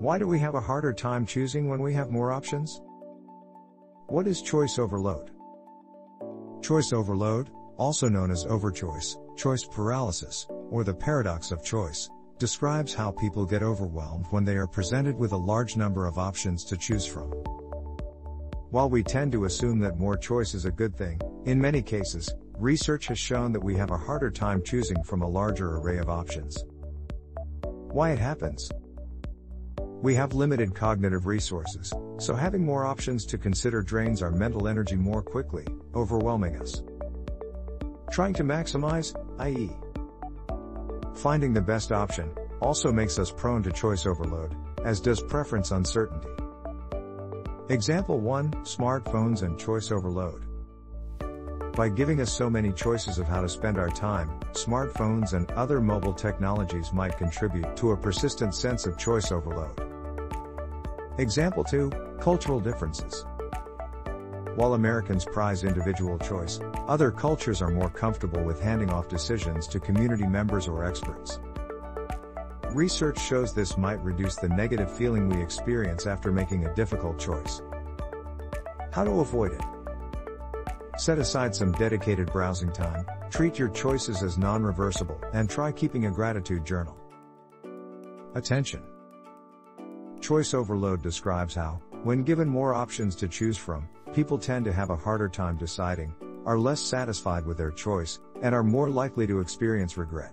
Why do we have a harder time choosing when we have more options? What is choice overload? Choice overload, also known as overchoice, choice paralysis, or the paradox of choice, describes how people get overwhelmed when they are presented with a large number of options to choose from. While we tend to assume that more choice is a good thing, in many cases, research has shown that we have a harder time choosing from a larger array of options. Why it happens? We have limited cognitive resources, so having more options to consider drains our mental energy more quickly, overwhelming us. Trying to maximize, i.e., finding the best option, also makes us prone to choice overload, as does preference uncertainty. Example 1 Smartphones and choice overload. By giving us so many choices of how to spend our time, smartphones and other mobile technologies might contribute to a persistent sense of choice overload. Example 2 Cultural differences. While Americans prize individual choice, other cultures are more comfortable with handing off decisions to community members or experts. Research shows this might reduce the negative feeling we experience after making a difficult choice. How to avoid it? Set aside some dedicated browsing time, treat your choices as non-reversible, and try keeping a gratitude journal. Attention. Choice overload describes how, when given more options to choose from, people tend to have a harder time deciding, are less satisfied with their choice, and are more likely to experience regret.